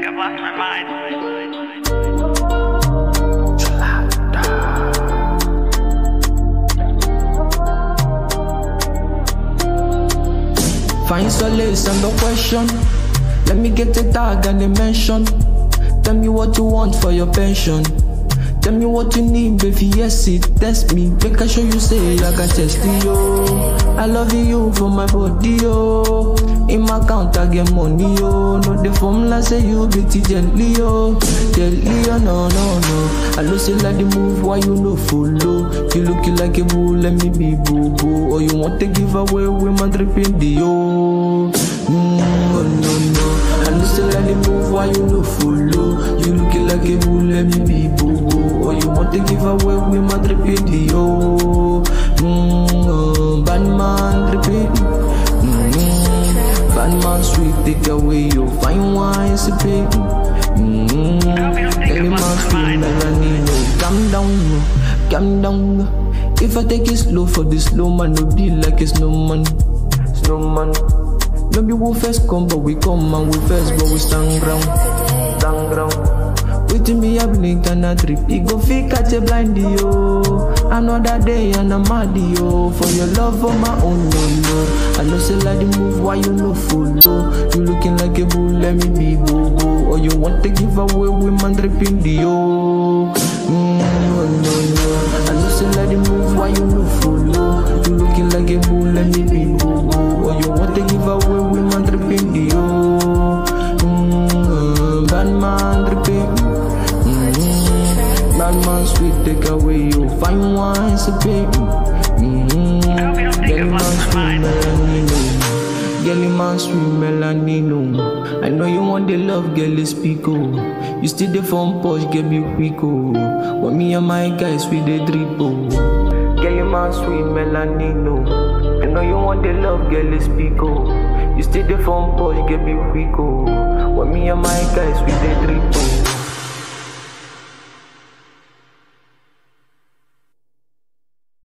lost my mind. Find solace and no question. Let me get a tag and a mention. Tell me what you want for your pension. Tell me what you need, baby. Yes, it test me. Make I show you, say I can test you. I love you for my body, yo. In my account, I get money, yo. No, the formula say you beat it gently, yo. Gently, yo, no, no, no. I know say like the move, why you no follow? You looking like a bull, let me be boo boo. Or you want to give away with my dripping yo. Mm, oh, no, no. I know say like the move, why you no follow? You looking like a bull, let me be. Or you want to give away with my dripping the yo. Mm, oh, bad man dripping. Mm, bad man sweet, take away your fine wine, sipping. Mm, him I'm sweet melanin, calm down, calm down. If I take it slow for this slow man, no be like a snowman, snowman. No be we first come, but we come and we first, but we stand ground, stand ground. Blink and a trip, it go fit catch a blind yo. Another day and I'm mad yo. For your love for my own no no. I know say like the move, why you no follow? You looking like a bull, let me be boo boo. Or you want to give away man dripping yo. Man sweet, take away your fine wine, so baby. Mm, Girl, man sweet melanino. Girl, man sweet melanino. I know you want the love, girl, is pico. You still the phone push, get me pico. But me and my guys, we the drippo. Girl, you man sweet melanino. I know you want the love, girl, is pico. You still the phone push, get me pico. But me and my guys, we the drippo.